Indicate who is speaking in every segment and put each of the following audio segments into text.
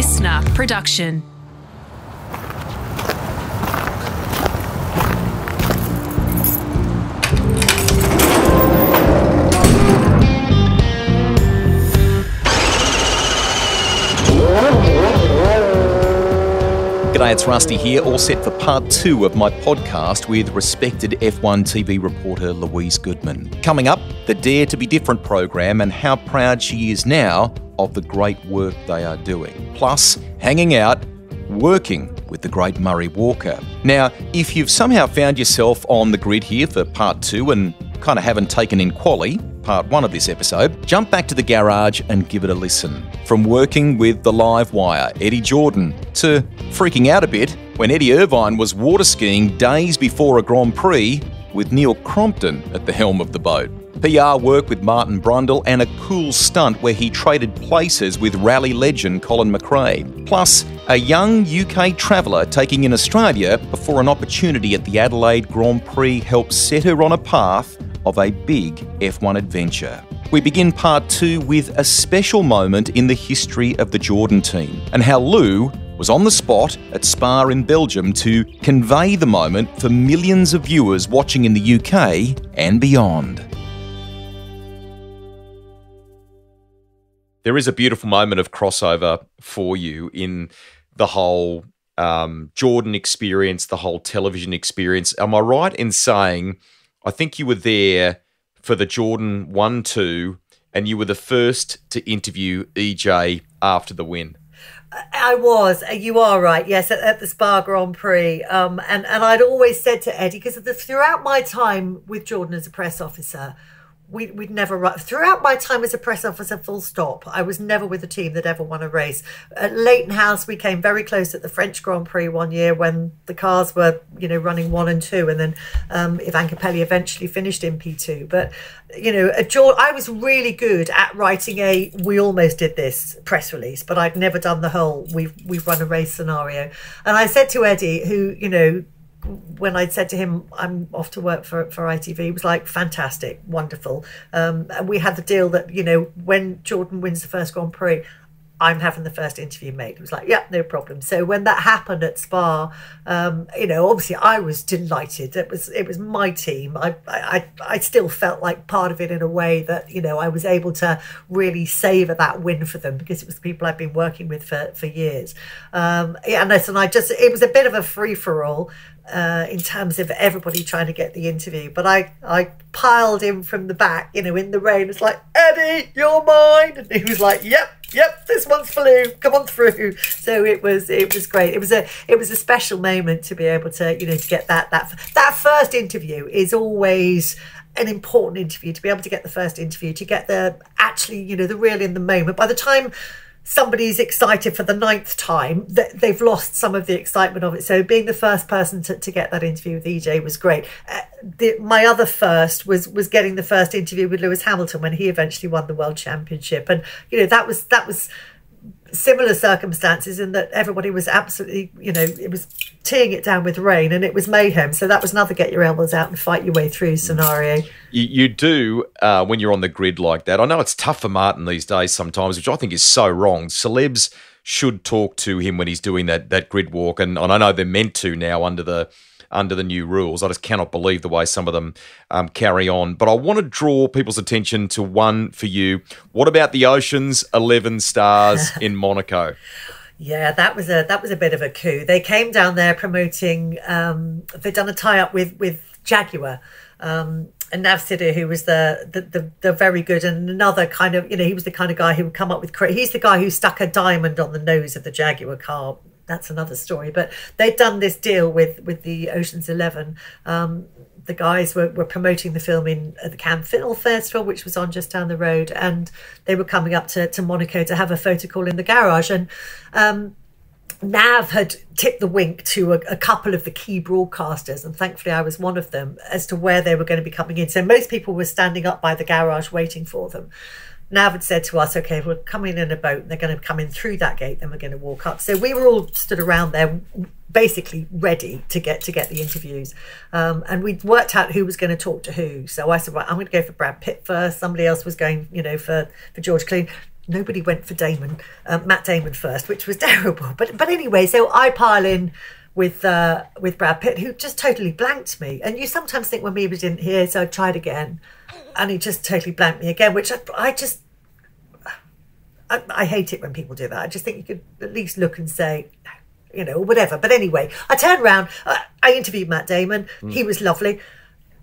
Speaker 1: listener production.
Speaker 2: G'day, it's Rusty here, all set for part two of my podcast with respected F1 TV reporter Louise Goodman. Coming up, the Dare to Be Different program and how proud she is now of the great work they are doing. Plus, hanging out, working with the great Murray Walker. Now, if you've somehow found yourself on the grid here for part two and kind of haven't taken in Quali, part one of this episode, jump back to the garage and give it a listen. From working with the live wire, Eddie Jordan, to freaking out a bit when Eddie Irvine was water skiing days before a Grand Prix with Neil Crompton at the helm of the boat. PR work with Martin Brundle and a cool stunt where he traded places with rally legend Colin McRae. Plus, a young UK traveller taking in Australia before an opportunity at the Adelaide Grand Prix helped set her on a path of a big F1 adventure. We begin part two with a special moment in the history of the Jordan team and how Lou was on the spot at Spa in Belgium to convey the moment for millions of viewers watching in the UK and beyond. There is a beautiful moment of crossover for you in the whole um, Jordan experience, the whole television experience. Am I right in saying I think you were there for the Jordan 1 2, and you were the first to interview EJ after the win.
Speaker 3: I was. You are right. Yes, at, at the Spa Grand Prix. Um, and and I'd always said to Eddie because throughout my time with Jordan as a press officer, we, would never run throughout my time as a press officer full stop i was never with a team that ever won a race. At Leyton House we came very close at the french grand prix one year when the cars were you know running one and two and then um, ivan capelli eventually finished in p2 but you know a George, i was really good at writing a we almost did this press release but i'd never done the whole we've we've run a race scenario. And i said to eddie who you know when I'd said to him, I'm off to work for, for ITV, he was like, fantastic, wonderful. Um, and we had the deal that, you know, when Jordan wins the first Grand Prix, I'm having the first interview made. It was like, yeah, no problem. So when that happened at Spa, um, you know, obviously I was delighted. It was it was my team. I, I I still felt like part of it in a way that you know I was able to really savour that win for them because it was the people I've been working with for for years. Um, yeah, and listen, I just it was a bit of a free for all uh, in terms of everybody trying to get the interview. But I, I piled in from the back, you know, in the rain. It's like, Eddie, you're mine. And he was like, yep, yep, this one's for Lou. Come on through. So it was, it was great. It was a, it was a special moment to be able to, you know, to get that, that, that first interview is always an important interview to be able to get the first interview to get the actually you know the real in the moment by the time somebody's excited for the ninth time, that they've lost some of the excitement of it. So being the first person to, to get that interview with EJ was great. Uh, the, my other first was was getting the first interview with Lewis Hamilton when he eventually won the world championship, and you know that was that was similar circumstances in that everybody was absolutely, you know, it was teeing it down with rain and it was mayhem. So that was another get your elbows out and fight your way through scenario.
Speaker 2: You, you do uh, when you're on the grid like that. I know it's tough for Martin these days sometimes, which I think is so wrong. Celebs should talk to him when he's doing that that grid walk, and, and I know they're meant to now under the under the new rules. I just cannot believe the way some of them um, carry on. But I want to draw people's attention to one for you. What about the Oceans 11 Stars in Monaco?
Speaker 3: Yeah, that was a that was a bit of a coup. They came down there promoting. Um, they'd done a tie up with with Jaguar. Um, and Nav Sidhu, who was the, the, the the very good and another kind of you know he was the kind of guy who would come up with he's the guy who stuck a diamond on the nose of the Jaguar car that's another story. But they'd done this deal with with the Ocean's Eleven. Um, the guys were, were promoting the film in at the Cannes Film Festival, which was on just down the road, and they were coming up to, to Monaco to have a photo call in the garage. And um, Nav had tipped the wink to a, a, couple of the key broadcasters, and thankfully I was one of them, as to where they were going to be coming in. So most people were standing up by the garage waiting for them. Nav said to us, okay, we're coming in a boat and they're going to come in through that gate, then we're going to walk up. So we were all stood around there basically ready to get to get the interviews. Um, and we'd worked out who was going to talk to who. So I said, right, I'm going to go for Brad Pitt first. Somebody else was going, you know, for, for George Clooney. nobody went for Damon, uh, Matt Damon first, which was terrible. But but anyway, so I pile in with uh, with Brad Pitt, who just totally blanked me. And you sometimes think, well, maybe didn't hear, so I tried again, and he just totally blanked me again, which I, I just. I, I hate it when people do that. I just think you could at least look and say, you know, whatever. But anyway, I turned around. Uh, I interviewed Matt Damon. Mm. He was lovely.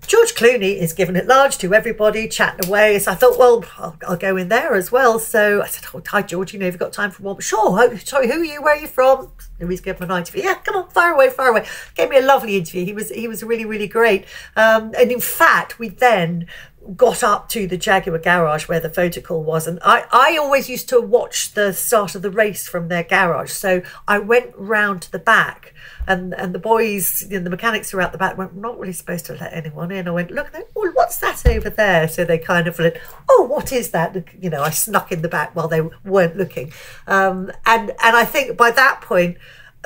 Speaker 3: George Clooney is giving it large to everybody, chatting away. So I thought, well, I'll, I'll, go in there as well. So I said, oh, hi, George, you know, you've got time for one. Sure. Sorry, who are you? Where are you from? Louise gave him an interview. Yeah, come on, fire away, fire away. Gave me a lovely interview. He was he was really, really great. Um, and in fact, we then got up to the Jaguar garage where the photo call was and I, I always used to watch the start of the race from their garage. So I went round to the back and and the boys and the mechanics were out the back went we're not really supposed to let anyone in. I went look oh, what's that over there? So they kind of went oh what is that? You know I snuck in the back while they weren't looking. Um, and and I think by that point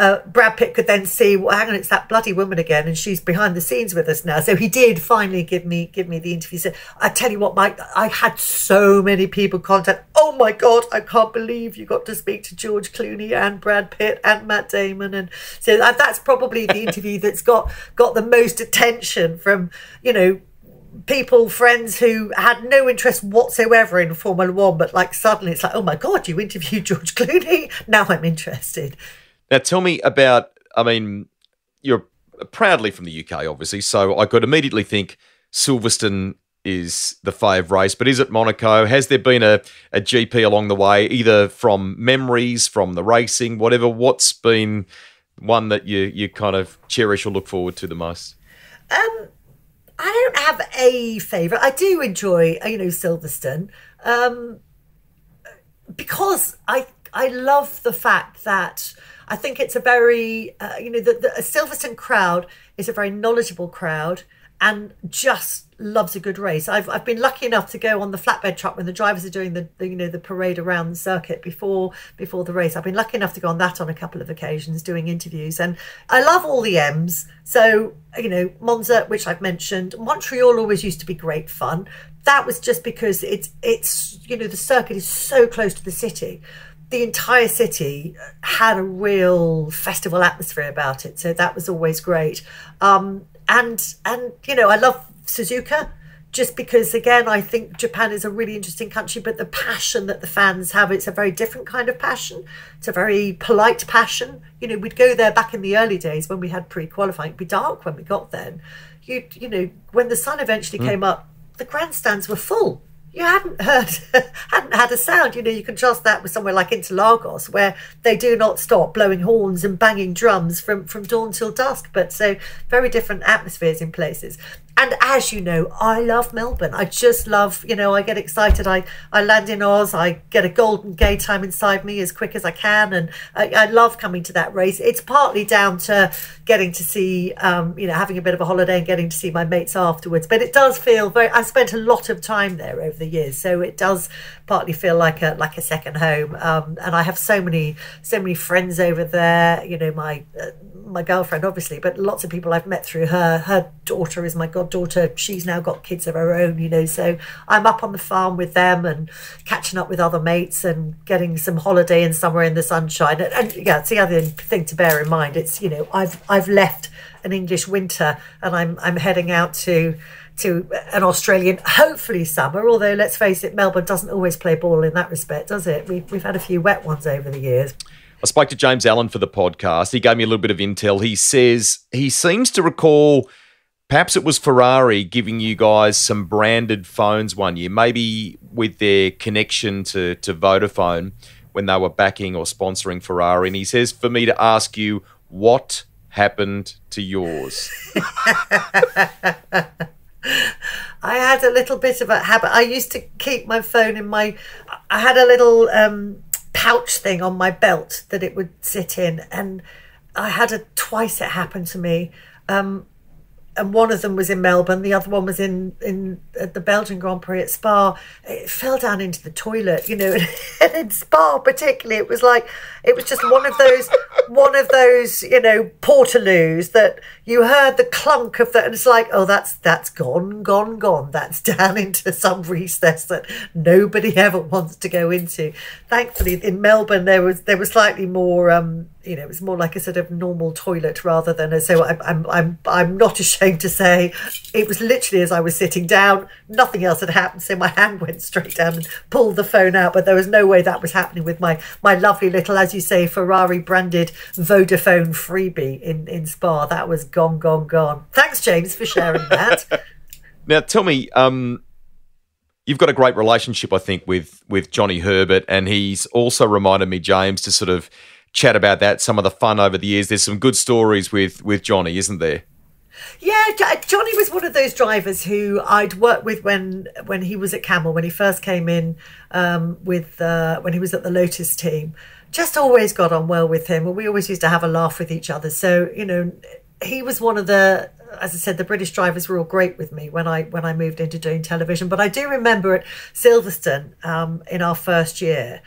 Speaker 3: uh, Brad Pitt could then see, well, hang on, it's that bloody woman again, and she's behind the scenes with us now. So he did finally give me give me the interview. So I tell you what, Mike, I had so many people contact. Oh my god, I can't believe you got to speak to George Clooney and Brad Pitt and Matt Damon, and so that's probably the interview that's got got the most attention from you know people, friends who had no interest whatsoever in Formula One, but like suddenly it's like, oh my God, you interviewed George Clooney. Now I'm interested.
Speaker 2: Now, tell me about. I mean, you're proudly from the UK, obviously, so I could immediately think Silverstone is the fave race, but is it Monaco? Has there been a, a GP along the way, either from memories, from the racing, whatever? What's been one that you you kind of cherish or look forward to the most?
Speaker 3: Um, I don't have a favourite. I do enjoy, you know, Silverstone, um, because I I love the fact that I think it's a very, uh, you know, the, the Silverstone crowd is a very knowledgeable crowd and just loves a good race. I've I've been lucky enough to go on the flatbed truck when the drivers are doing the, the, you know the parade around the circuit before before the race. I've been lucky enough to go on that on a couple of occasions doing interviews, and I love all the M's. So you know Monza, which I've mentioned, Montreal always used to be great fun. That was just because it's it's you know the circuit is so close to the city the entire city had a real festival atmosphere about it. So that was always great. Um, and and you know, I love Suzuka just because again I think Japan is a really interesting country, but the passion that the fans have, it's a very different kind of passion. It's a very polite passion. You know, we'd go there back in the early days when we had pre-qualifying, it'd be dark when we got then. You you know, when the sun eventually mm. came up, the grandstands were full you hadn't heard, hadn't had a sound. You know, you contrast that with somewhere like Interlagos, where they do not stop blowing horns and banging drums from, from dawn till dusk. But so very different atmospheres in places and as you know, I love Melbourne. I just love, you know, I get excited. I, I land in Oz. I get a Golden Gaytime inside me as quick as I can. And I, I love coming to that race. It's partly down to getting to see, um, you know, having a bit of a holiday and getting to see my mates afterwards. But it does feel very, I spent a lot of time there over the years. So it does partly feel like a, like a second home. Um, and I have so many, so many friends over there, you know, my, uh, my girlfriend, obviously, but lots of people I've met through her. Her daughter is my goddaughter. She's now got kids of her own, you know. So I'm up on the farm with them and catching up with other mates and getting some holiday and somewhere in the sunshine. And, and yeah, it's the other thing to bear in mind. It's you know I've I've left an English winter and I'm I'm heading out to to an Australian, hopefully summer. Although let's face it, Melbourne doesn't always play ball in that respect, does it? We've we've had a few wet ones over the years.
Speaker 2: I spoke to James Allen for the podcast. He gave me a little bit of intel. He says he seems to recall perhaps it was Ferrari giving you guys some branded phones one year, maybe with their connection to, to Vodafone when they were backing or sponsoring Ferrari. And he says for me to ask you what happened to yours.
Speaker 3: I had a little bit of a habit. I used to keep my phone in my. I had a little um, pouch thing on my belt that it would sit in. And I had a twice it happened to me. Um, and one of them was in Melbourne, the other one was in in at the Belgian Grand Prix at Spa. It fell down into the toilet, you know, and in Spa particularly, it was like it was just one of those one of those you know portaloos that you heard the clunk of that, and it's like, oh, that's that's gone, gone, gone. That's down into some recess that nobody ever wants to go into. Thankfully, in Melbourne, there was there was slightly more. Um, you know, it was more like a sort of normal toilet rather than a. So I'm, I'm, I'm, I'm not ashamed to say it was literally as I was sitting down, nothing else had happened. So my hand went straight down and pulled the phone out, but there was no way that was happening with my, my lovely little, as you say, Ferrari branded Vodafone freebie in, in Spa. That was gone, gone, gone. Thanks, James, for sharing that.
Speaker 2: now, tell me, um, you've got a great relationship, I think, with with Johnny Herbert, and he's also reminded me, James, to sort of chat about that, some of the fun over the years. There's some good stories with with Johnny, isn't there?
Speaker 3: Yeah, Johnny was one of those drivers who I'd worked with when when he was at Camel when he first came in um, with uh, when he was at the Lotus team. Just always got on well with him, and we always used to have a laugh with each other. So you know, he was one of the as I said, the British drivers were all great with me when I when I moved into doing television. But I do remember at Silverstone um, in our first year.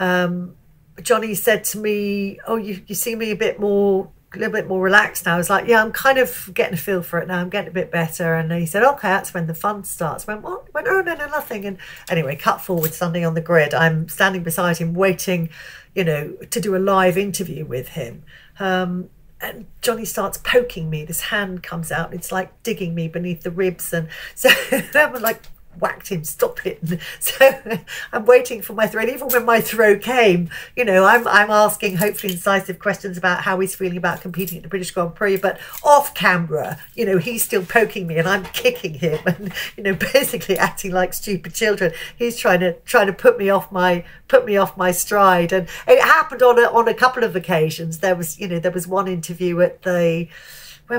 Speaker 3: Um, Johnny said to me, "Oh, you you see me a bit more." A little bit more relaxed now. I was like, yeah, I'm kind of getting a feel for it now. I'm getting a bit better. And he said, okay, that's when the fun starts. I went, what? I went, oh, no, no, nothing. And anyway, cut forward, standing on the grid. I'm standing beside him, waiting, you know, to do a live interview with him. Um, and Johnny starts poking me. This hand comes out. It's like digging me beneath the ribs. And so I'm like, whacked him, stop it. And so I'm waiting for my throw. Even when my throw came, you know, I'm, I'm asking hopefully incisive questions about how he's feeling about competing at the British Grand Prix. But off camera, you know, he's still poking me and I'm kicking him and, you know, basically acting like stupid children. He's trying to trying to put me off my put me off my stride. And it happened on a, on a couple of occasions. There was, you know, there was one interview at the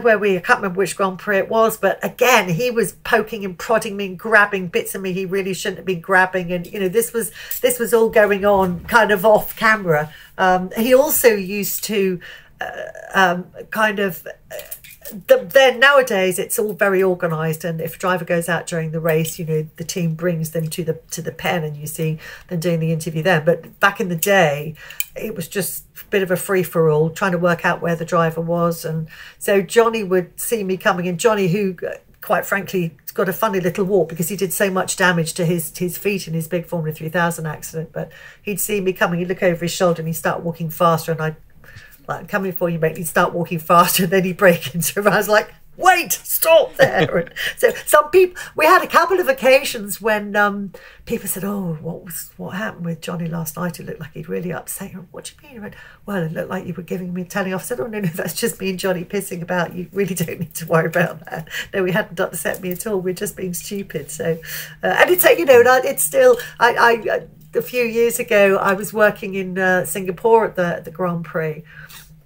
Speaker 3: where were we? I can't remember which Grand Prix it was, but again, he was poking and prodding me and grabbing bits of me he really shouldn't have been grabbing, and you know, this was this was all going on kind of off camera. Um, he also used to uh, um, kind of. Uh, the, then nowadays it's all very organized and if a driver goes out during the race you know the team brings them to the to the pen and you see them doing the interview there. But back in the day it was just a bit of a free for all trying to work out where the driver was. And so johnny would see me coming in. Johnny who uh, quite frankly got a funny little walk because he did so much damage to his his feet in his big formula 3000 accident but he'd see me coming he'd look over his shoulder and he'd start walking faster and i'd like coming for you, mate. He'd start walking faster, and then he'd break into. I was like, wait, stop there. and so some people, we had a couple of occasions when um, people said, oh, what was what happened with Johnny last night? It looked like he'd really upset you. What do you mean? I went, well, it looked like you were giving me telling off. I said, oh no, no, that's just me and Johnny pissing about. You really don't need to worry about that. No, we hadn't upset me at all. We're just being stupid. So, uh, and it's you know, it's still I. I a few years ago, I was working in uh, Singapore at the, the Grand Prix,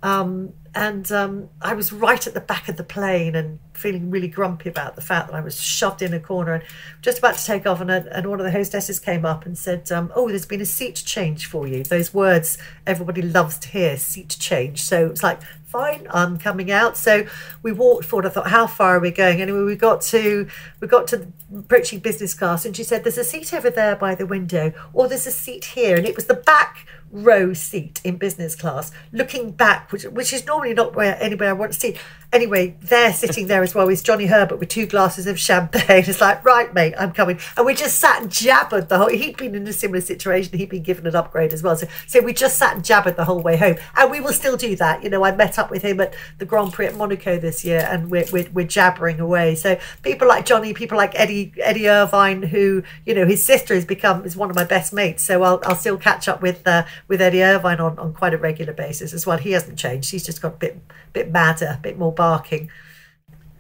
Speaker 3: um, and um, I was right at the back of the plane and feeling really grumpy about the fact that I was shoved in a corner and just about to take off. And, and one of the hostesses came up and said, um, Oh, there's been a seat change for you. Those words everybody loves to hear seat change. So it's like, Fine, I'm coming out. So we walked forward. I thought, how far are we going? Anyway, we got to we got to approaching business class, and she said, "There's a seat over there by the window, or there's a seat here." And it was the back row seat in business class, looking back, which, which is normally not where anywhere I want to sit. Anyway, they're sitting there as well with Johnny Herbert with two glasses of champagne. It's like, right, mate, I'm coming. And we just sat and jabbered the whole. He'd been in a similar situation. He'd been given an upgrade as well. So, so we just sat and jabbered the whole way home, and we will still do that. You know, I met up with him at the Grand Prix at Monaco this year, and we're we're, we're jabbering away. So people like Johnny, people like Eddie Eddie Irvine, who you know his sister has become is one of my best mates. So I'll I'll still catch up with. Uh, with Eddie Irvine on, on quite a regular basis as well. He hasn't changed. He's just got a bit bit madder, a bit more barking.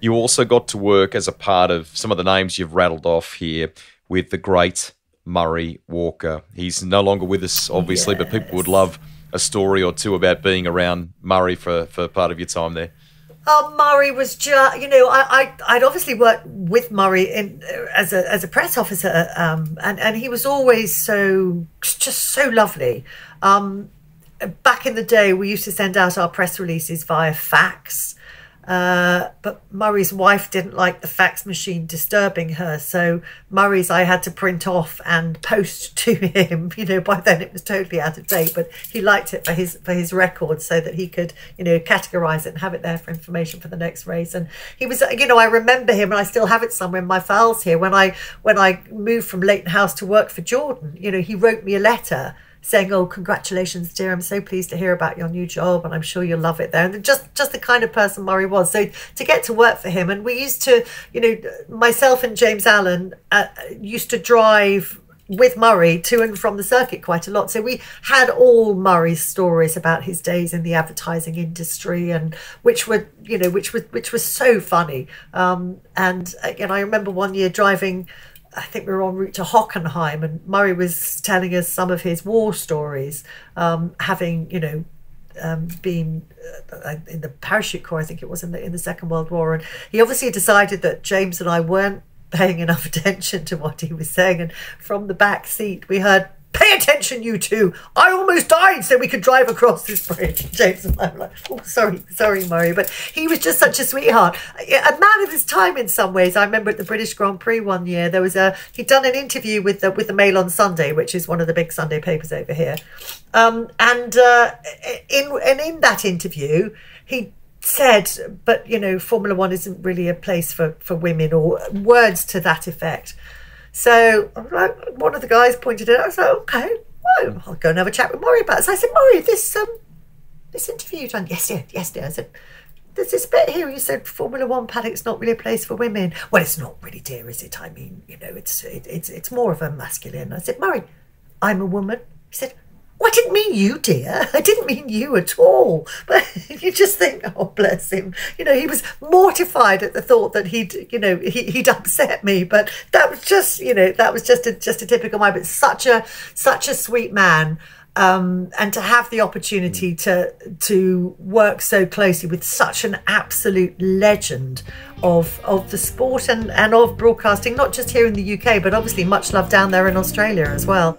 Speaker 2: You also got to work as a part of some of the names you've rattled off here with the great Murray Walker. He's no longer with us, obviously, yes. but people would love a story or two about being around Murray for, for part of your time there.
Speaker 3: Oh, Murray was just, you know, I, I, would obviously worked with Murray in, as a as a press officer, um, and and he was always so just so lovely. Um, back in the day, we used to send out our press releases via fax. Uh, but Murray's wife didn't like the fax machine disturbing her, so Murray's I had to print off and post to him. You know, by then it was totally out of date, but he liked it for his for his record, so that he could you know categorize it and have it there for information for the next race. And he was, you know, I remember him, and I still have it somewhere in my files here. When I when I moved from Leyton House to work for Jordan, you know, he wrote me a letter saying, "Oh, congratulations, dear! I'm so pleased to hear about your new job, and I'm sure you'll love it there." And just just the kind of person Murray was. So to get to work for him, and we used to, you know, myself and James Allen uh, used to drive with Murray to and from the circuit quite a lot. So we had all Murray's stories about his days in the advertising industry, and which were, you know, which was which was so funny. Um, and again, I remember one year driving I think we were en route to Hockenheim, and Murray was telling us some of his war stories, um, having you know um, been uh, in the parachute corps, I think it was in the in the Second World War, and he obviously decided that James and I weren't paying enough attention to what he was saying, and from the back seat we heard Pay attention, you two. I almost died so we could drive across this bridge. James and I'm like, oh, sorry, sorry, Murray. But he was just such a sweetheart. A man of his time in some ways. I remember at the British Grand Prix one year, there was a, he'd done an interview with the, with the Mail on Sunday, which is one of the big Sunday papers over here. Um, and, uh, in, and in that interview, he said, but you know, Formula One isn't really a place for, for women or words to that effect. So like, one of the guys pointed it out. I was like, okay, well, I'll go and have a chat with Murray about it. So I said, Murray, this um, this interview you done? Yes, dear, yes, dear. I said, there's this bit here. You said Formula One paddock's not really a place for women. Well, it's not really, dear, is it? I mean, you know, it's it, it's it's more of a masculine. I said, Murray, I'm a woman. He said, well, I didn't mean you, dear. I didn't mean you at all. But you just think, oh, bless him. You know, he was mortified at the thought that he'd, you know, he, would upset me. But that was just, you know, that was just a just a typical man. But such a such a sweet man. Um, and to have the opportunity to to work so closely with such an absolute legend of of the sport and, and of broadcasting, not just here in the UK, but obviously much love down there in Australia as well.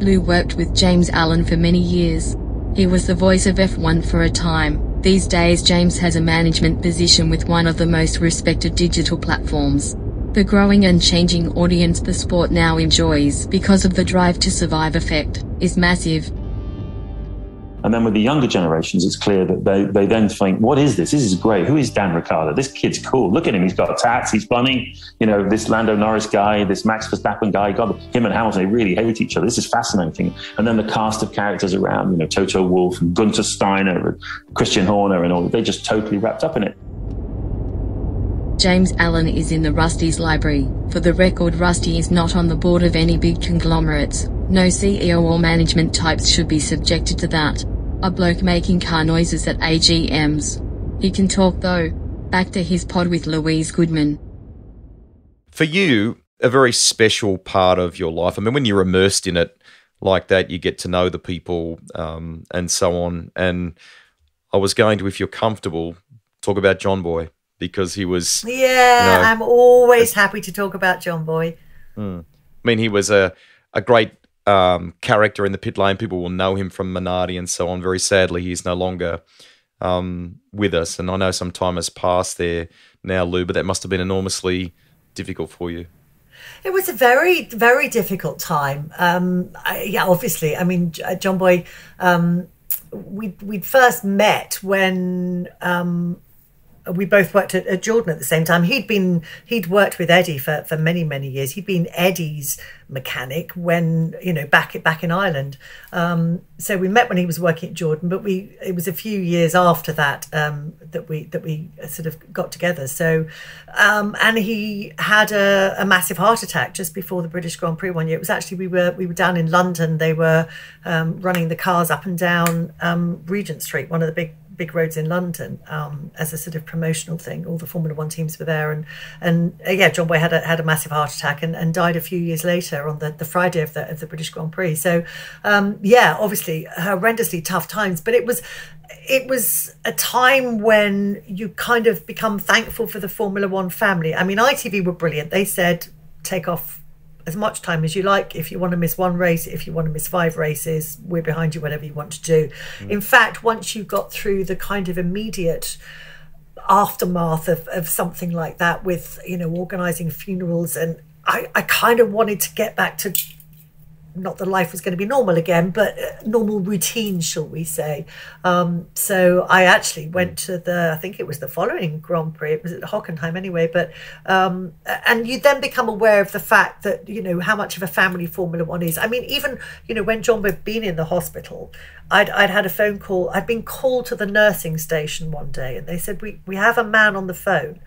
Speaker 1: Lou worked with James Allen for many years. He was the voice of F1 for a time. These days James has a management position with one of the most respected digital platforms. The growing and changing audience the sport now enjoys because of the drive to survive effect is massive.
Speaker 4: And then with the younger generations, it's clear that they, they then think, what is this? This is great. Who is Dan Ricciardo? This kid's cool. Look at him. He's got tats. He's funny. You know, this Lando Norris guy, this Max Verstappen guy, God, him and Hamilton, they really hate each other. This is fascinating. And then the cast of characters around, you know, Toto Wolff and Gunter Steiner and Christian Horner and all, they just totally wrapped up in it.
Speaker 1: James Allen is in the Rusty's library. For the record Rusty is not on the board of any big conglomerates. No CEO or management types should be subjected to that. A bloke making car noises at AGMs. He can talk though. Back to his pod with Louise Goodman.
Speaker 2: For you, a very special part of your life. I mean, when you're immersed in it like that, you get to know the people um, and so on. And I was going to, if you're comfortable, talk about John Boy because he was.
Speaker 3: Yeah, you know, I'm always happy to talk about John Boy.
Speaker 2: Hmm. I mean, he was a, a great um, character in the pit lane. People will know him from Minardi and so on. Very sadly, he's no longer um, with us. And I know some time has passed there now, Lou, but that must have been enormously difficult for you.
Speaker 3: It was a very, very difficult time. Um, I, yeah, obviously. I mean, John Boy, um, we we'd first met when um, we both worked at, at, Jordan at the same time. He'd been he'd worked with Eddie for, for many many years. He'd been Eddie's mechanic when you know back back in Ireland. Um, so we met when he was working at Jordan, but we it was a few years after that um, that we that we sort of got together. So um, and he had a, a, massive heart attack just before the British Grand Prix one year. It was actually we were we were down in London. They were um, running the cars up and down um, Regent Street, one of the big big roads in London um, as a sort of promotional thing. All the Formula One teams were there, and and uh, yeah, John Boy had a, had a massive heart attack and, and died a few years later on the, the Friday of the of the British Grand Prix. So um, yeah, obviously horrendously tough times, but it was it was a time when you kind of become thankful for the Formula One family. I mean, ITV were brilliant. They said take off as much time as you like. If you want to miss one race, if you want to miss five races, we're behind you, whatever you want to do. Mm. In fact, once you got through the kind of immediate aftermath of, of something like that with, you know, organizing funerals and I, I kind of wanted to get back to not that life was going to be normal again, but uh, normal routine, shall we say. Um, so I actually went to the, I think it was the following Grand Prix, it was at Hockenheim anyway, but, um, and you then become aware of the fact that, you know, how much of a family Formula One is. I mean, even, you know, when John had been in the hospital, I'd, I'd had a phone call, I'd been called to the nursing station one day and they said, we, we have a man on the phone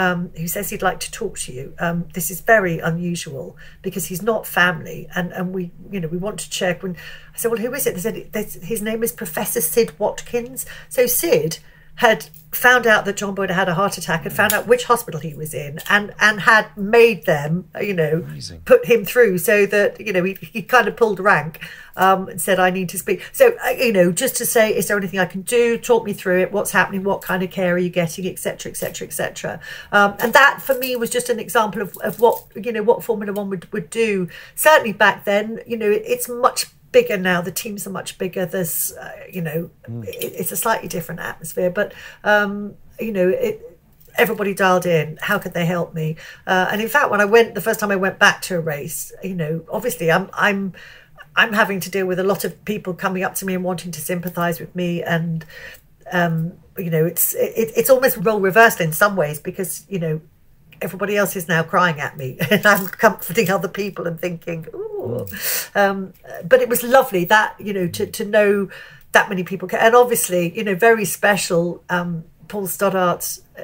Speaker 3: um, who says he'd like to talk to you. Um, this is very unusual because he's not family, and, and we, you know, we want to check. When I said, "Well, who is it?" They said, "His name is Professor Sid Watkins." So Sid had found out that John Boy'd had a heart attack and found out which hospital he was in and and had made them you know Amazing. put him through so that you know he, he kind of pulled rank um, and said I need to speak. So uh, you know just to say is there anything I can do? Talk me through it. What's happening? What kind of care are you getting? Etc etc etc and that for me was just an example of, of what you know what Formula One would, would do. Certainly back then you know it's much bigger now. The teams are much bigger. There's, uh, you know, mm. it, it's a slightly different atmosphere. But, um, you know, it, everybody dialed in. How could they help me? Uh, and in fact, when I went the first time I went back to a race, you know, obviously I'm I'm I'm having to deal with a lot of people coming up to me and wanting to sympathise with me and. Um, you know, it's it, it's almost role reversed in some ways because you know everybody else is now crying at me and I'm comforting other people and thinking, ooh. Um, but it was lovely that, you know, to, to know that many people. Can, and obviously, you know, very special. Um, Paul Stoddart's uh,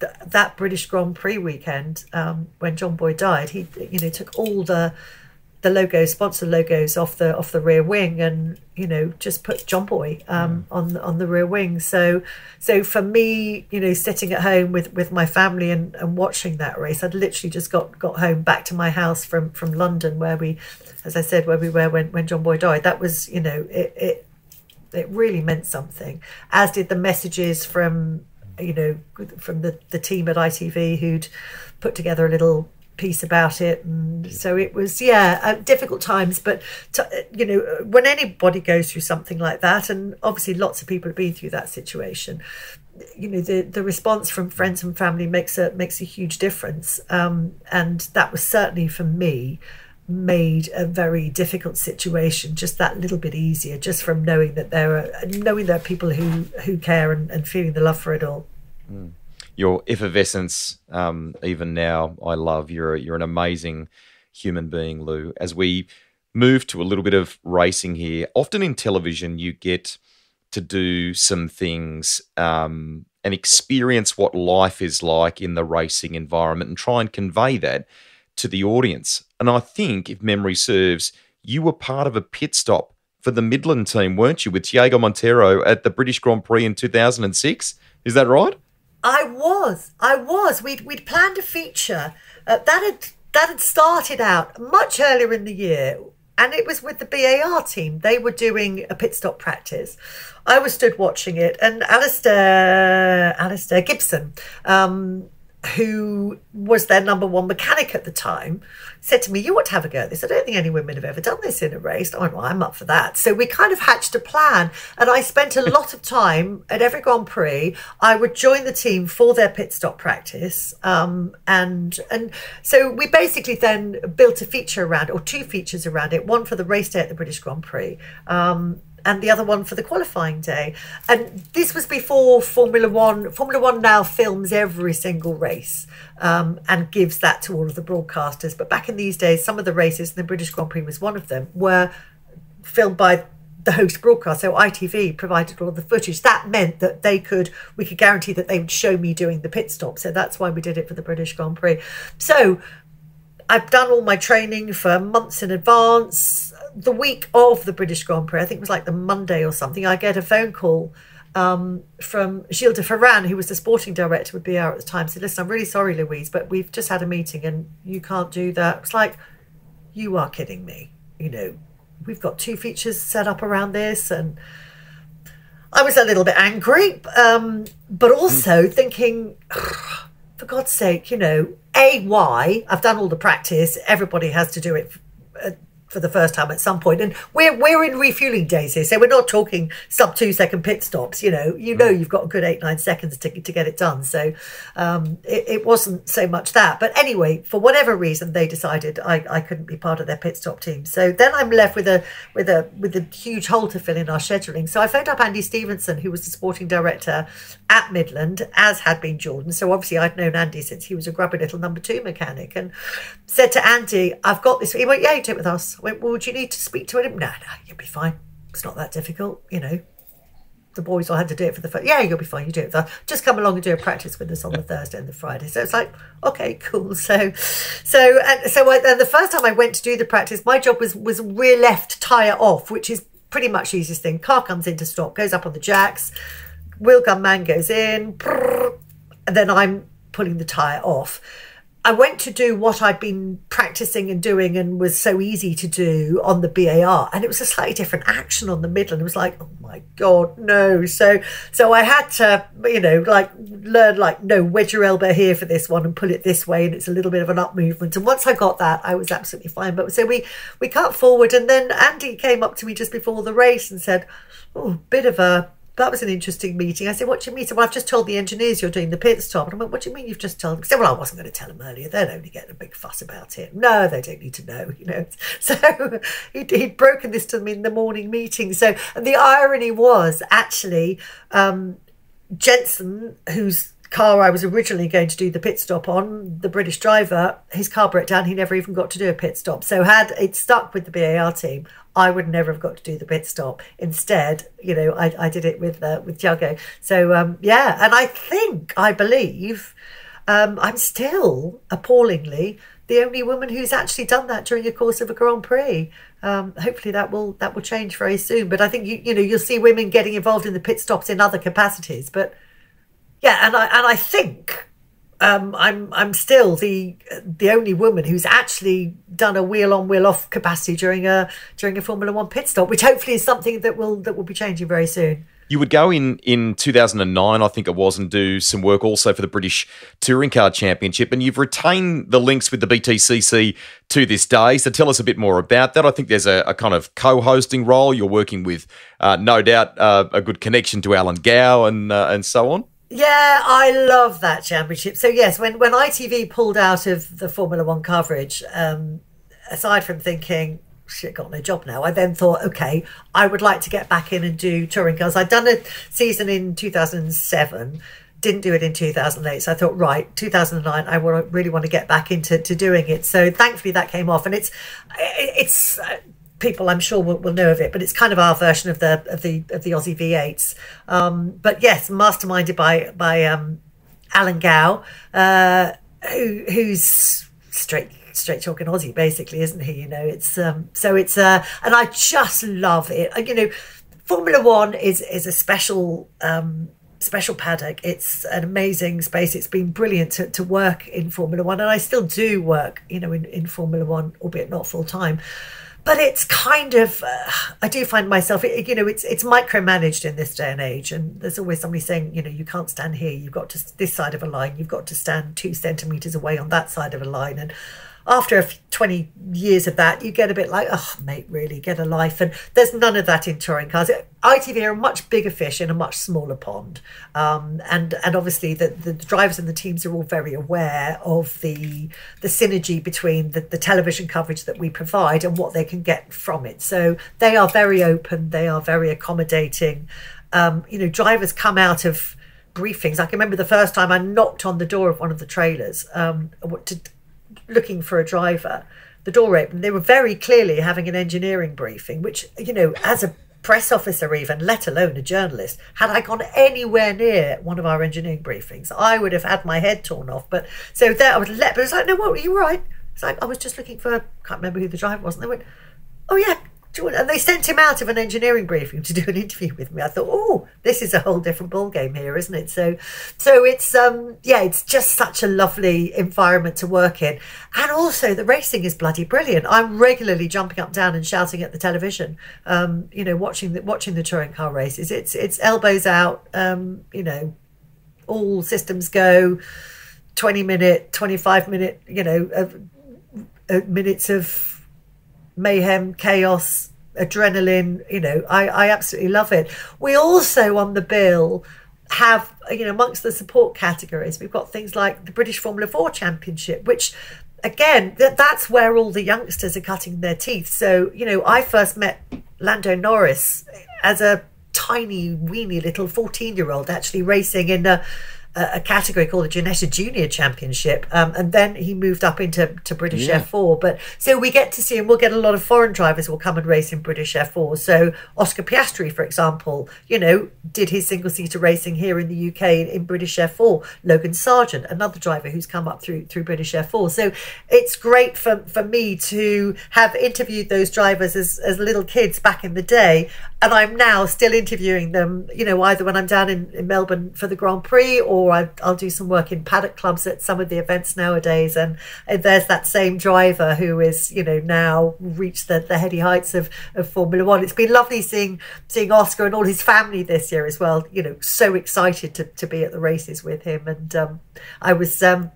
Speaker 3: th- that British Grand Prix weekend um, when John Boy died, he, you know, took all the the logos, sponsor logos off the off the rear wing, and you know just put John Boy um, mm. on on the rear wing. So so for me, you know, sitting at home with with my family and, and watching that race, I'd literally just got got home back to my house from from London, where we, as I said, where we were when when John Boy died. That was you know it it it really meant something. As did the messages from you know from the the team at ITV who'd put together a little piece about it. And so it was yeah uh, difficult times but to, you know when anybody goes through something like that and obviously lots of people have been through that situation you know the the response from friends and family makes a makes a huge difference. Um, and that was certainly for me made a very difficult situation just that little bit easier just from knowing that there are knowing there are people who who care and, and feeling the love for it all.
Speaker 2: Mm your effervescence, um, even now, I love. You're you're an amazing human being, Lou. As we move to a little bit of racing here, often in television, you get to do some things um, and experience what life is like in the racing environment and try and convey that to the audience. And I think, if memory serves, you were part of a pit stop for the Midland team, weren't you, with Tiago Monteiro at the British Grand Prix in 2006? Is that right?
Speaker 3: I was, I was. We'd we'd planned a feature uh, that had that had started out much earlier in the year, and it was with the BAR team. They were doing a pit stop practice. I was stood watching it, and Alistair Alistair Gibson, um, who was their number one mechanic at the time, said to me, You ought to have a go at this. I don't think any women have ever done this in a race. I went, Well, I'm up for that. So we kind of hatched a plan. And I spent a lot of time at every Grand Prix. I would join the team for their pit stop practice. Um, and and so we basically then built a feature around or two features around it, one for the race day at the British Grand Prix. Um, and the other one for the qualifying day. And this was before Formula One. Formula One now films every single race um, and gives that to all of the broadcasters. But back in these days, some of the races, and the British Grand Prix was one of them, were filmed by the host broadcast. So ITV provided all of the footage. That meant that they could, we could guarantee that they would show me doing the pit stop. So that's why we did it for the British Grand Prix. So I've done all my training for months in advance. The week of the British Grand Prix, I think it was like the Monday or something, I get a phone call um, from Gil de Ferran, who was the sporting director with BAR at the time, said, Listen, I'm really sorry, Louise, but we've just had a meeting and you can't do that. It's like, You are kidding me. You know, we've got two features set up around this. And I was a little bit angry, um, but also thinking, for God's sake, you know, A, why? I've done all the practice. Everybody has to do it for the first time at some point. And we're we're in refueling days here, so we're not talking sub two second pit stops. You know, you know, you've got a good eight nine seconds to to get it done. So um, it, it wasn't so much that. But anyway, for whatever reason, they decided I, I couldn't be part of their pit stop team. So then I'm left with a with a with a huge hole to fill in our scheduling. So I phoned up Andy Stevenson, who was the sporting director at Midland, as had been Jordan. So obviously I'd known Andy since he was a grubby little number two mechanic, and said to Andy, "I've got this." He went, "Yeah, you do it with us." Went, well, would you need to speak to him? No, no, you'll be fine. It's not that difficult, you know. The boys all had to do it for the first. Yeah, you'll be fine. You do it. For, just come along and do a practice with us on the Thursday and the Friday. So it's like, okay, cool. So, so and so. I, and the first time I went to do the practice, my job was was rear left tire off, which is pretty much the easiest thing. Car comes into stop, goes up on the jacks, wheel gun man goes in, and then I'm pulling the tire off. I went to do what I'd been practicing and doing and was so easy to do on the BAR and it was a slightly different action on the middle, and It was like, oh my God, no. So so I had to, you know, like learn like, no, wedge your elbow here for this one and pull it this way and it's a little bit of an up movement. And once I got that, I was absolutely fine. But so we we cut forward and then Andy came up to me just before the race and said, Oh, bit of a that was an interesting meeting. I said, what do you mean? Well, I've just told the engineers you're doing the pit stop. And I went, what do you mean you've just told them? He said, well, I wasn't going to tell them earlier. They'd only get a big fuss about it. No, they don't need to know, you know. So he'd, he'd broken this to them in the morning meeting. So, the irony was actually um, Jenson, who's car I was originally going to do the pit stop on, the British driver, his car broke down. He never even got to do a pit stop. So had it stuck with the BAR team, I would never have got to do the pit stop. Instead, you know, I, I did it with uh, with Tiago. So um, yeah, and I think I believe um, I'm still appallingly the only woman who's actually done that during the course of a Grand Prix. Um, hopefully that will that will change very soon. But I think you you know you'll see women getting involved in the pit stops in other capacities. But yeah, and I and I think um, I'm I'm still the the only woman who's actually done a wheel on wheel off capacity during a during a Formula One pit stop, which hopefully is something that will that will be changing very soon.
Speaker 2: You would go in in 2009, I think it was, and do some work also for the British Touring Car Championship, and you've retained the links with the BTCC to this day. So tell us a bit more about that. I think there's a, a kind of co-hosting role. You're working with, uh, no doubt, uh, a good connection to Alan Gow and uh, and so on.
Speaker 3: Yeah, I love that championship. So yes, when when ITV pulled out of the Formula One coverage, um, aside from thinking shit, got no job now, I then thought, okay, I would like to get back in and do touring cars. I'd done a season in two thousand and seven. Didn't do it in 2008, so I thought, right, 2009, I want really want to get back into to doing it. So thankfully that came off, and it's it's people I'm sure will, will, know of it, but it's kind of our version of the of the of the Aussie V8s. Um, but yes, masterminded by by um, Alan Gow, uh, who, who's straight straight talking Aussie, basically, isn't he? You know, it's um, so it's uh, and I just love it. You know, Formula One is is a special. Um, special paddock it's an amazing space it's been brilliant to, to work in formula one and i still do work you know in, in formula one albeit not full time but it's kind of uh, i do find myself you know it's it's micromanaged in this day and age and there's always somebody saying you know you can't stand here. You've got to this side of a line. You've got to stand two centimeters away on that side of a line. And after 20 years of that, you get a bit like, oh, mate, really, get a life. And there's none of that in touring cars. ITV are a much bigger fish in a much smaller pond. Um, and and obviously, the, the drivers and the teams are all very aware of the the synergy between the, the television coverage that we provide and what they can get from it. So they are very open, they are very accommodating. Um, you know, drivers come out of briefings. I can remember the first time I knocked on the door of one of the trailers um, to looking for a driver, the door opened. They were very clearly having an engineering briefing, which, you know, as a press officer, even, let alone a journalist, had I gone anywhere near one of our engineering briefings, I would have had my head torn off. But so there I was let, but it's like, no, what, were you right. It's like, I was just looking for, I can't remember who the driver was. And they went, oh, yeah, and they sent him out of an engineering briefing to do an interview with me. I thought, oh, this is a whole different ball game here, isn't it? So, so it's um, yeah, it's just such a lovely environment to work in, and also the racing is bloody brilliant. I'm regularly jumping up down and shouting at the television, um, you know, watching the watching the touring car races. It's it's elbows out, um, you know, all systems go 20 minute, 25 minute, you know, uh, minutes of mayhem, chaos, adrenaline. You know, I, I absolutely love it. We also on the bill have you know amongst the support categories we've got things like the british formula 4 championship which again that that's where all the youngsters are cutting their teeth so you know i first met lando norris as a tiny weeny little 14 year old actually racing in a a category called the Ginetta Junior Championship, um, and then he moved up into to British yeah. F4. But so we get to see, and we'll get a lot of foreign drivers will come and race in British F4. So Oscar Piastri, for example, you know, did his single seater racing here in the UK in, in British F4. Logan Sargent, another driver who's come up through through British F4. So it's great for for me to have interviewed those drivers as as little kids back in the day, and I'm now still interviewing them. You know, either when I'm down in, in Melbourne for the Grand Prix or or I, will do some work in paddock clubs at some of the events nowadays. And, and, there's that same driver who is, you know, now reached the, the heady heights of, of Formula One. It's been lovely seeing seeing Oscar and all his family this year as well. You know, so excited to, to be at the races with him. And um, I was um,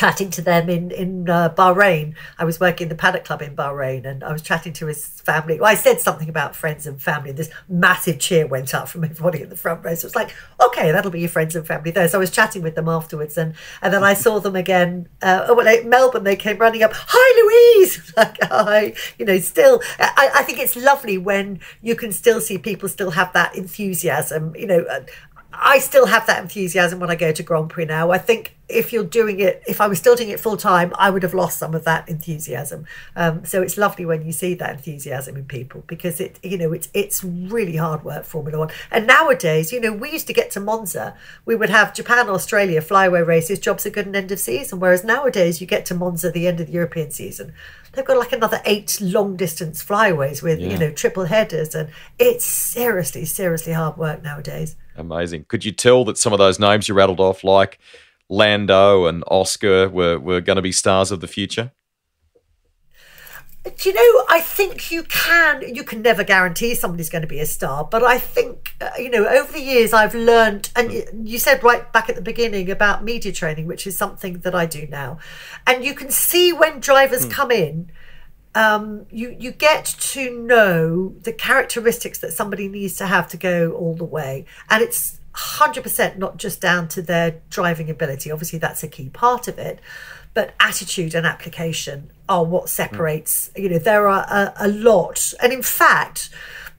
Speaker 3: chatting to them in in uh, Bahrain. I was working in the paddock club in Bahrain, and I was chatting to his family. Well, I said something about friends and family, this massive cheer went up from everybody in the front row. So it's like, okay, that'll be your friends and family there. So I was chatting with them afterwards, and and then I saw them again. Uh, oh, well, Melbourne, they came running up. Hi, Louise. like, hi. You know, still, I, I think it's lovely when you can still see people still have that enthusiasm. You know, I still have that enthusiasm when I go to Grand Prix now. I think if you're doing it, if I was still doing it full time, I would have lost some of that enthusiasm. Um, so it's lovely when you see that enthusiasm in people because it, you know, it's it's really hard work Formula One. And nowadays, you know, we used to get to Monza, we would have Japan, Australia flyaway races, jobs are good and end of season. Whereas nowadays, you get to Monza the end of the European season, they've got like another eight long distance flyaways with yeah. you know triple headers, and it's seriously, seriously hard work nowadays.
Speaker 2: Amazing. Could you tell that some of those names you rattled off, like Lando and Oscar, were, were going to be stars of the future?
Speaker 3: Do you know, I think you can, you can never guarantee somebody's going to be a star, but I think, uh, you know, over the years I've learned, and you said right back at the beginning about media training, which is something that I do now. And you can see when drivers mm. come in, um, you you get to know the characteristics that somebody needs to have to go all the way, and it's hundred percent not just down to their driving ability. Obviously, that's a key part of it, but attitude and application are what separates. You know, there are a, a lot, and in fact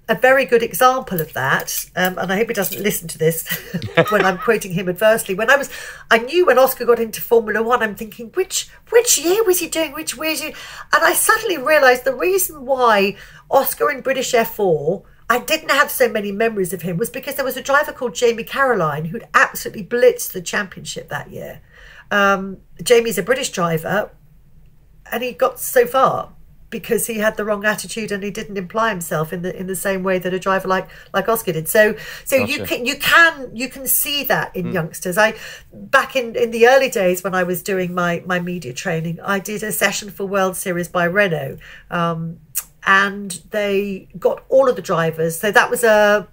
Speaker 3: a very good example of that, um, and I hope he doesn't listen to this when I'm quoting him adversely. When I was, I knew when Oscar got into Formula One, I'm thinking which which year was he doing? Which year? And I suddenly realised the reason why Oscar in British F4 I didn't have so many memories of him was because there was a driver called Jamie Caroline who'd absolutely blitzed the championship that year. Um, Jamie's a British driver, and he got so far because he had the wrong attitude and he didn't imply himself in the in the same way that a driver like like Oscar did. So so gotcha. you can you can you can see that in mm. youngsters. I back in in the early days when I was doing my my media training, I did a session for World Series by Renault. Um, and they got all of the drivers. So that was a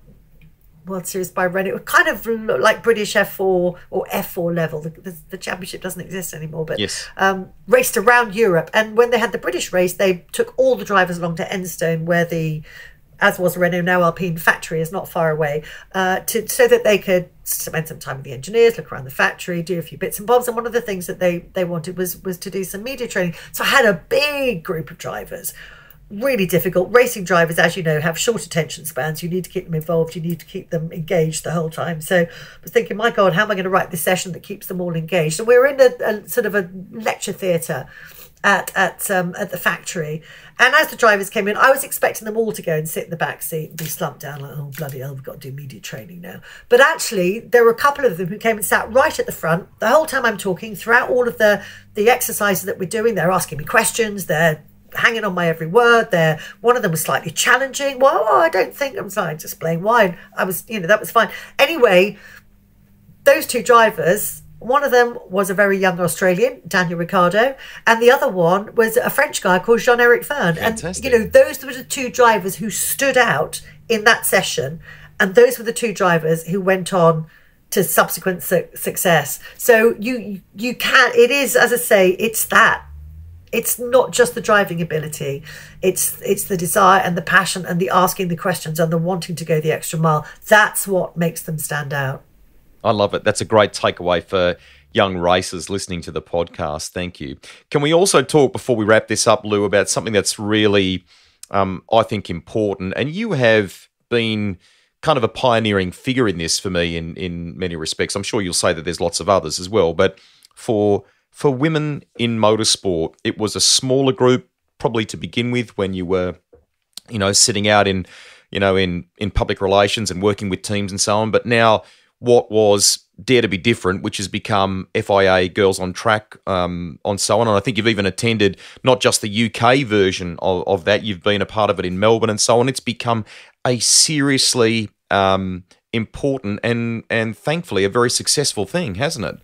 Speaker 3: World Series by Renault. It kind of like British F4 or F4 level. The, the, the championship doesn't exist anymore, but
Speaker 2: yes.
Speaker 3: um, raced around Europe. And when they had the British race, they took all the drivers along to Enstone, where the as was Renault now Alpine factory is not far away, uh, to so that they could spend some time with the engineers, look around the factory, do a few bits and bobs. And one of the things that they they wanted was was to do some media training. So I had a big group of drivers really difficult. Racing drivers, as you know, have short attention spans. You need to keep them involved. You need to keep them engaged the whole time. So I was thinking, my God, how am I going to write this session that keeps them all engaged? And we were in a, a sort of a lecture theatre at at um, at the factory. And as the drivers came in, I was expecting them all to go and sit in the back seat and be slumped down like, oh bloody hell, we've got to do media training now. But actually, there were a couple of them who came and sat right at the front the whole time I'm talking. Throughout all of the the exercises that we're doing, they're asking me questions. They're hanging on my every word there. One of them was slightly challenging. Well, oh, I don't think I'm sorry, just explain why. I was, you know, that was fine. Anyway, those two drivers, one of them was a very young Australian, Daniel Ricciardo, and the other one was a French guy called Jean Eric Vergne.
Speaker 2: Fantastic.
Speaker 3: And you know, those were the two drivers who stood out in that session, and those were the two drivers who went on to subsequent su- success. So you you can it is as I say it's that it's not just the driving ability. It's it's the desire and the passion and the asking the questions and the wanting to go the extra mile. That's what makes them stand out.
Speaker 2: I love it. That's a great takeaway for young racers listening to the podcast. Thank you. Can we also talk before we wrap this up lou about something that's really um, i think important? And you have been kind of a pioneering figure in this for me in in many respects. I'm sure you'll say that there's lots of others as well but for for women in motorsport, it was a smaller group, probably to begin with, when you were, you know, sitting out in, you know, in in public relations and working with teams and so on. But now, what was Dare to Be Different, which has become FIA Girls on Track, um, on so on. And I think you've even attended not just the UK version of, of that, you've been a part of it in Melbourne and so on. It's become a seriously um, important and and thankfully a very successful thing, hasn't it?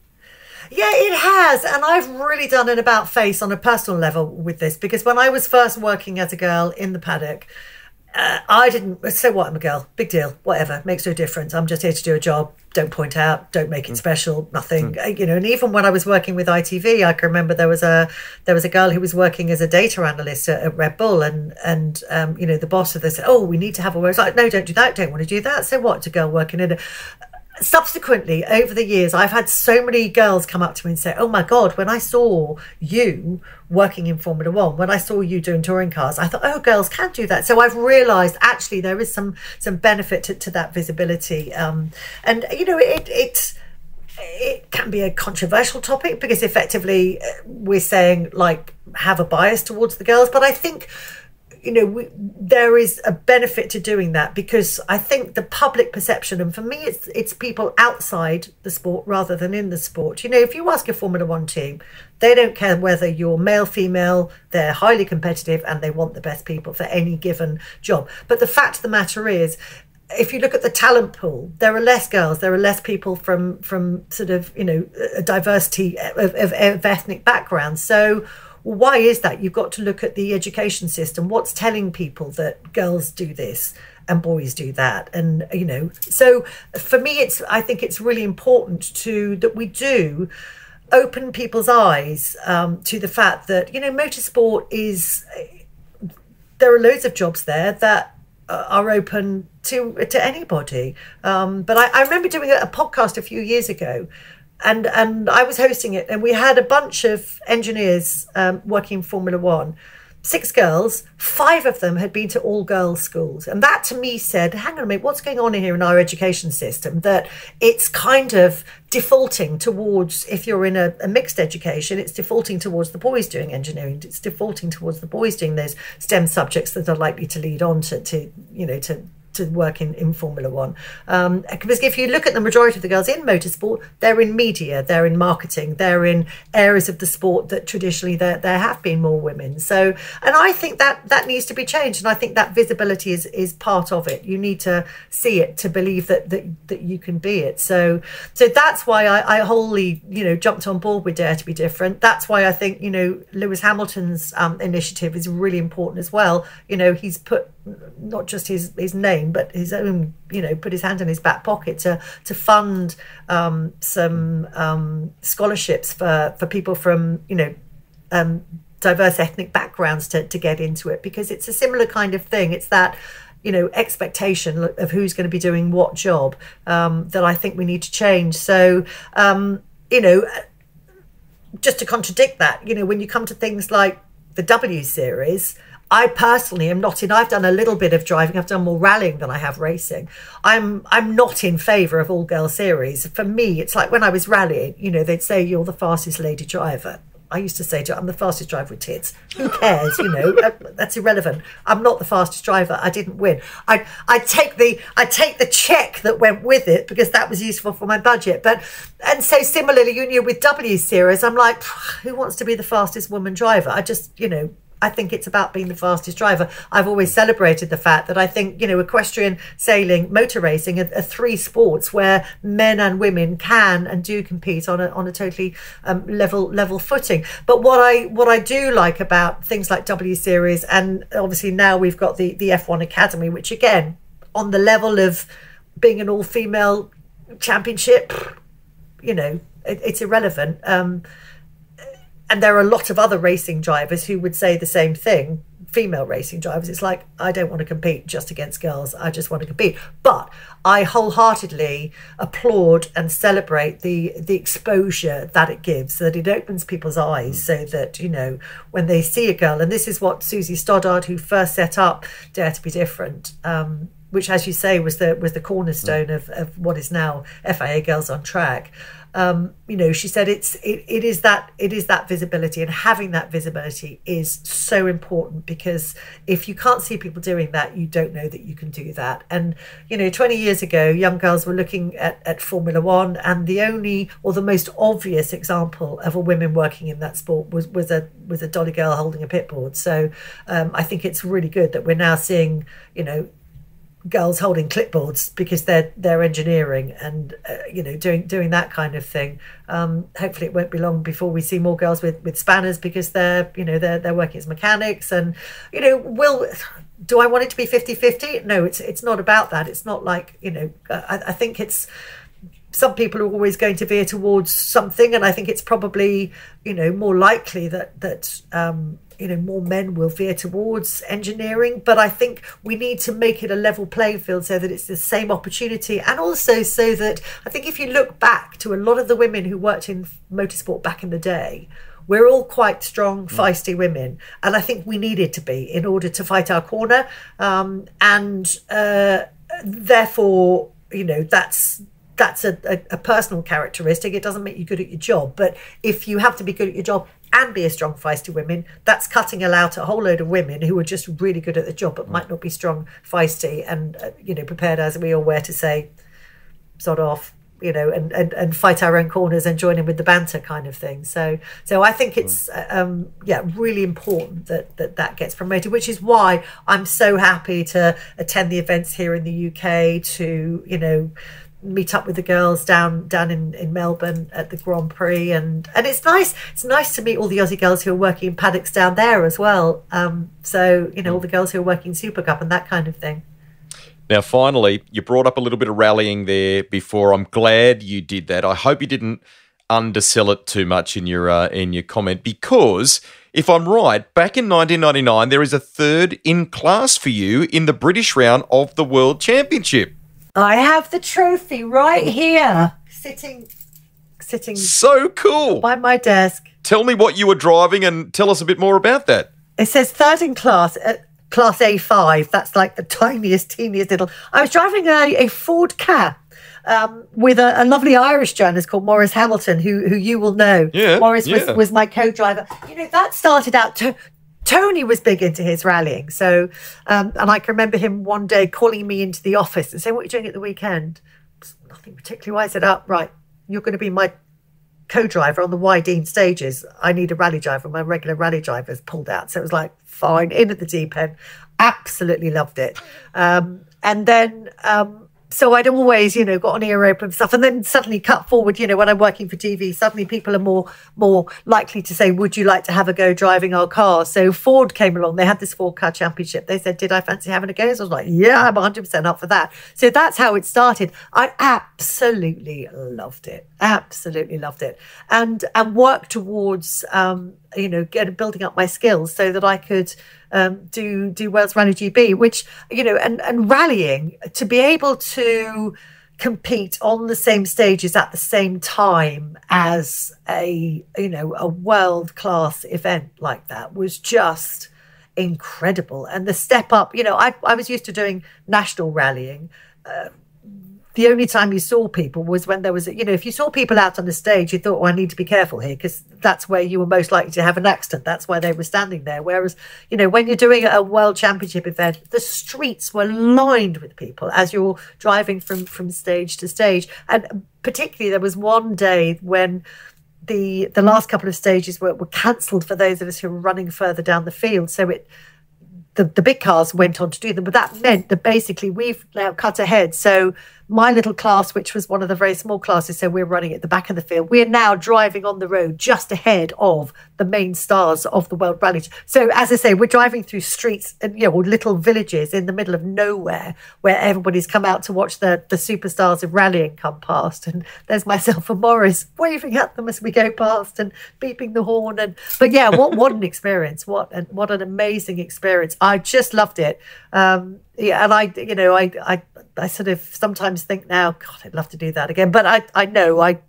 Speaker 3: Yeah, it has. And I've really done an about face on a personal level with this because when I was first working as a girl in the paddock, uh, I didn't say what I'm a girl, big deal, whatever, makes no difference. I'm just here to do a job. Don't point out, don't make it mm. special, nothing. Mm. You know, and even when I was working with ITV, I can remember there was a there was a girl who was working as a data analyst at, at Red Bull, and and um, you know the boss of this said, "Oh, we need to have a word." like, "No, don't do that. Don't want to do that." So what? To girl working in a subsequently over the years i've had so many girls come up to me and say oh my god when i saw you working in formula one when i saw you doing touring cars i thought oh girls can do that. So i've realized actually there is some some benefit to, to that visibility um, and you know it it it can be a controversial topic because effectively uh, we're saying like have a bias towards the girls but i think you know, we, there is a benefit to doing that because I think the public perception, and for me, it's it's people outside the sport rather than in the sport. You know, if you ask a Formula One team, they don't care whether you're male, female. They're highly competitive and they want the best people for any given job. But the fact of the matter is, if you look at the talent pool, there are less girls, there are less people from from sort of you know a diversity of, of, of ethnic backgrounds. So well, why is that? You've got to look at the education system. What's telling people that girls do this and boys do that? And, you know, so for me, it's, I think it's really important to, that we do open people's eyes um, to the fact that, you know, motorsport is, there are loads of jobs there that are open to to anybody. Um, but I, I remember doing a podcast a few years ago and and I was hosting it, and we had a bunch of engineers um, working in Formula One. Six girls, five of them had been to all girls schools. And that to me said, hang on a minute, what's going on here in our education system? That it's kind of defaulting towards, if you're in a, a mixed education, it's defaulting towards the boys doing engineering. It's defaulting towards the boys doing those STEM subjects that are likely to lead on to, to you know, to to work in, in Formula One. Um, because if you look at the majority of the girls in motorsport, they're in media, they're in marketing, they're in areas of the sport that traditionally there, there have been more women. So, and I think that that needs to be changed. And I think that visibility is, is part of it. You need to see it to believe that, that, that you can be it. So, so that's why I, I wholly, you know, jumped on board with Dare to be Different. That's why I think, you know, Lewis Hamilton's um, initiative is really important as well. You know, he's put not just his his name but his own you know put his hand in his back pocket to to fund um, some um, scholarships for for people from you know um, diverse ethnic backgrounds to to get into it because it's a similar kind of thing. It's that you know expectation of who's going to be doing what job um, that I think we need to change. So um, you know just to contradict that you know when you come to things like the W series I personally am not in. I've done a little bit of driving. I've done more rallying than I have racing. I'm I'm not in favour of all girl series. For me, it's like when I was rallying. You know, they'd say you're the fastest lady driver. I used to say to I'm the fastest driver with tits. Who cares? You know, that's irrelevant. I'm not the fastest driver. I didn't win. I I take the I take the check that went with it because that was useful for my budget. But and so similarly, you know, with W series, I'm like, who wants to be the fastest woman driver? I just you know I think it's about being the fastest driver. I've always celebrated the fact that I think, you know, equestrian, sailing, motor racing are, are three sports where men and women can and do compete on a, on a totally um, level level footing. But what I what I do like about things like W Series and obviously now we've got the, the F1 Academy, which again, on the level of being an all female championship, you know, it, it's irrelevant. Um, and there are a lot of other racing drivers who would say the same thing female racing drivers. It's like i don't want to compete just against girls. I just want to compete. But i wholeheartedly applaud and celebrate the the exposure that it gives that it opens people's eyes so that you know when they see a girl and this is what Susie Stoddart who first set up dare to be different um, which as you say was the was the cornerstone of, of what is now fia girls on track um, you know, she said it's it, it is that it is that visibility and having that visibility is so important because if you can't see people doing that, you don't know that you can do that. And you know, 20 years ago, young girls were looking at, at Formula One, and the only or the most obvious example of a woman working in that sport was was a was a dolly girl holding a pit board. So um, I think it's really good that we're now seeing you know girls holding clipboards because they're they're engineering and uh, you know doing doing that kind of thing. Um, hopefully, it won't be long before we see more girls with with spanners because they're you know they're they're working as mechanics and you know will. Do I want it to be 50-50? No, it's it's not about that. It's not like you know. I, I think it's some people are always going to veer towards something, and I think it's probably you know more likely that that um, you know more men will veer towards engineering but i think we need to make it a level playing field so that it's the same opportunity and also so that i think if you look back to a lot of the women who worked in motorsport back in the day we're all quite strong mm. feisty women and i think we needed to be in order to fight our corner um, and uh, therefore you know that's that's a, a, a, personal characteristic. It doesn't make you good at your job. But if you have to be good at your job and be a strong, feisty woman, that's cutting out a whole load of women who are just really good at the job but might not be strong, feisty, and uh, you know prepared as we all were to say, sod off, you know, and, and and fight our own corners and join in with the banter kind of thing. So so I think it's uh, um, yeah really important that that that gets promoted, which is why I'm so happy to attend the events here in the UK to you know meet up with the girls down down in, in Melbourne at the Grand Prix and and it's nice it's nice to meet all the Aussie girls who are working in paddocks down there as well. Um, so you know all the girls who are working Super Cup and that kind of thing.
Speaker 2: Now finally you brought up a little bit of rallying there before. I'm glad you did that. I hope you didn't undersell it too much in your uh, in your comment because if I'm right back in 1999 there is a third in class for you in the British round of the World Championship
Speaker 3: I have the trophy right here, sitting, sitting.
Speaker 2: So cool.
Speaker 3: By my desk.
Speaker 2: Tell me what you were driving and tell us a bit more about that.
Speaker 3: It says third in class, uh, class A5. That's like the tiniest, teeniest little. I was driving a, a Ford Ka. Um, with a, a, lovely Irish journalist called Maurice Hamilton, who who you will know.
Speaker 2: Yeah,
Speaker 3: Maurice
Speaker 2: yeah.
Speaker 3: was, was my co-driver. You know that started out to Tony was big into his rallying. So, um, and I can remember him one day calling me into the office and saying, What are you doing at the weekend? Nothing particularly. Why I said, Up, oh, right, you're going to be my co driver on the Wyedean stages. I need a rally driver. My regular rally driver's pulled out. So it was like, fine, in at the deep end. Absolutely loved it. Um, and then, um, so I'd always, you know, got an ear open stuff, and then suddenly cut forward. You know, when I'm working for TV, suddenly people are more more likely to say, "Would you like to have a go driving our car?" So Ford came along. They had this Ford Ka Championship. They said, "Did I fancy having a go?" So I was like, "Yeah, I'm 100 percent up for that." So that's how it started. I absolutely loved it. Absolutely loved it, and and worked towards, um, you know, get building up my skills so that I could um, do do Wales Rally GB, which you know, and and rallying to be able to compete on the same stages at the same time as a you know a world class event like that was just incredible. And the step up you know i, I was used to doing national rallying uh, the only time you saw people was when there was, you know, if you saw people out on the stage, you thought, well, I need to be careful here because that's where you were most likely to have an accident. That's why they were standing there. Whereas, you know, when you're doing a world championship event, the streets were lined with people as you're driving from, from stage to stage. And particularly, there was one day when the the last couple of stages were, were cancelled for those of us who were running further down the field. So it the, the big cars went on to do them, but that meant that basically we've now cut ahead. So my little class, which was one of the very small classes, so we're running at the back of the field, we're now driving on the road just ahead of the main stars of the World Rally. So, as I say, we're driving through streets and you know little villages in the middle of nowhere where everybody's come out to watch the the superstars of rallying come past, and there's myself and Maurice waving at them as we go past and beeping the horn. And but yeah, what what an experience! What an, what an amazing experience! I just loved it. Um, yeah, and I, you know, I, I, I sort of sometimes think now, God, I'd love to do that again. But I, I know I,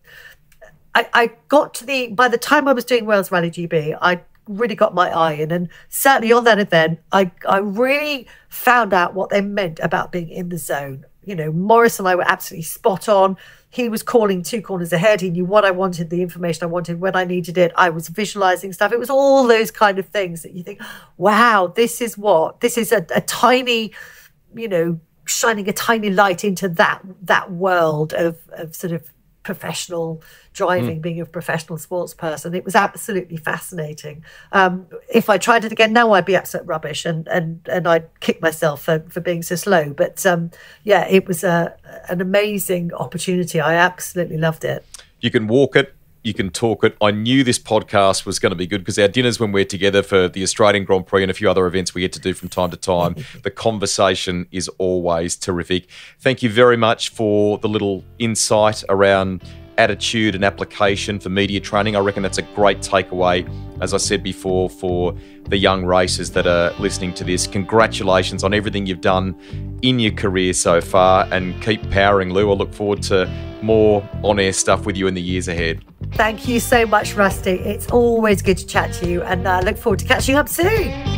Speaker 3: I, I got to the by the time I was doing Wales Rally GB, I really got my eye in, and certainly on that event, I, I really found out what they meant about being in the zone. You know, Maurice and I were absolutely spot on. He was calling two corners ahead. He knew what I wanted, the information I wanted when I needed it. I was visualizing stuff. It was all those kind of things that you think, wow, this is what this is a, a tiny you know, shining a tiny light into that that world of, of sort of professional driving, mm. being a professional sports person. It was absolutely fascinating. Um, if I tried it again now, I'd be absolute rubbish and and and I'd kick myself for, for being so slow. But um, yeah, it was a, an amazing opportunity. I absolutely loved it.
Speaker 2: You can walk it, you can talk it. I knew this podcast was going to be good because our dinners when we're together for the Australian Grand Prix and a few other events we get to do from time to time, the conversation is always terrific. Thank you very much for the little insight around attitude and application for media training. I reckon that's a great takeaway, as I said before, for the young racers that are listening to this. Congratulations on everything you've done in your career so far and keep powering, Lou. I look forward to more on air stuff with you in the years ahead.
Speaker 3: Thank you so much, Rusty. It's always good to chat to you, and I uh, look forward to catching up soon.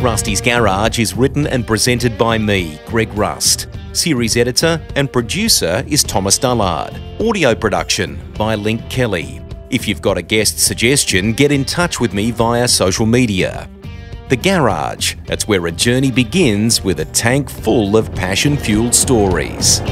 Speaker 2: Rusty's Garage is written and presented by me, Greg Rust. Series editor and producer is Thomas Dullard. Audio production by Link Kelly. If you've got a guest suggestion, get in touch with me via social media. The Garage. That's where a journey begins with a tank full of passion fueled stories.